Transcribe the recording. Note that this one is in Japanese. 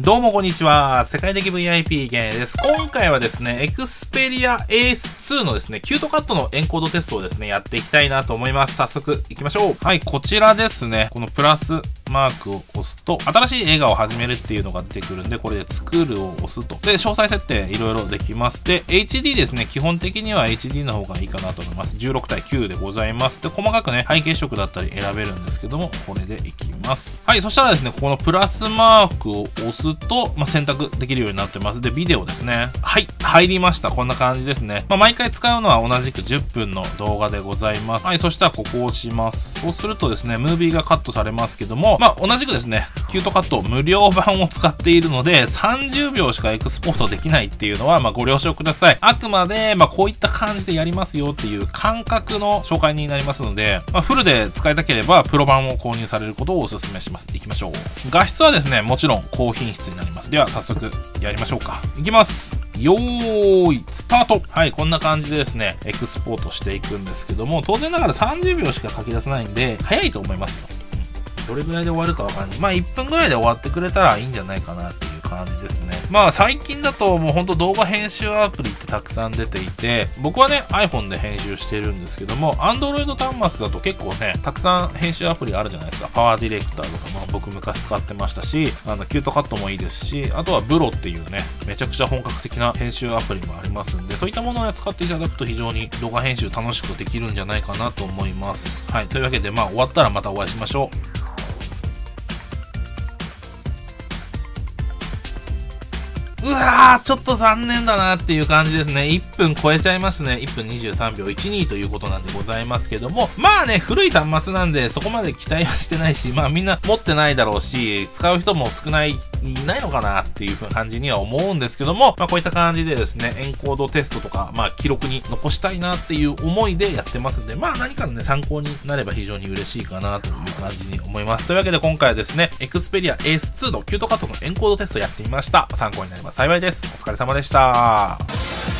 どうもこんにちは。世界的 VIP ゲーです。今回はですね、Xperia Ace2 のですね、キュートカットのエンコードテストをですね、やっていきたいなと思います。早速行きましょう。はい、こちらですね。このプラスマークを押すと、新しい映画を始めるっていうのが出てくるんで、これで作るを押すと。で、詳細設定いろいろできます。で、HD ですね。基本的には HD の方がいいかなと思います。16対9でございます。で、細かくね、背景色だったり選べるんですけども、これでいきます。はい、そしたらですね、ここのプラスマークを押すと、まあ、選択できるようになってます。で、ビデオですね。はい、入りました。こんな感じですね。まあ、毎回使うのは同じく10分の動画でございます。はい、そしたらここを押します。そうするとですね、ムービーがカットされますけども、まあ、同じくですね、キュートカット無料版を使っているので、30秒しかエクスポートできないっていうのは、まあ、ご了承ください。あくまで、まあ、こういった感じでやりますよっていう感覚の紹介になりますので、まあ、フルで使いたければ、プロ版を購入されることをお勧めします。いきましょう。画質はですね、もちろん高品質になります。では、早速やりましょうか。いきます。よーい、スタートはい、こんな感じでですね、エクスポートしていくんですけども、当然ながら30秒しか書き出せないんで、早いと思いますよ。どれぐらいで終わるかわかんない。まあ、1分ぐらいで終わってくれたらいいんじゃないかなっていう感じですね。まあ最近だともうほんと動画編集アプリってたくさん出ていて、僕はね iPhone で編集してるんですけども、Android 端末だと結構ね、たくさん編集アプリあるじゃないですか。 PowerDirector とか、まあ僕昔使ってましたし、あの、 Cute CUT もいいですし、あとは VLLO っていうね、めちゃくちゃ本格的な編集アプリもありますんで、そういったものを使っていただくと非常に動画編集楽しくできるんじゃないかなと思います。はい。というわけで、まあ終わったらまたお会いしましょう。うわー、ちょっと残念だなっていう感じですね。1分超えちゃいますね。1分23秒12ということなんでございますけども、まあね、古い端末なんでそこまで期待はしてないし、まあみんな持ってないだろうし、使う人も少ない、いないのかなっていう感じには思うんですけども、まあこういった感じでですね、エンコードテストとか、まあ記録に残したいなっていう思いでやってますんで、まあ何かのね、参考になれば非常に嬉しいかなという感じに思います。というわけで今回はですね、Xperia S2 のキュートカットのエンコードテストやってみました。参考になります。幸いです。お疲れ様でした。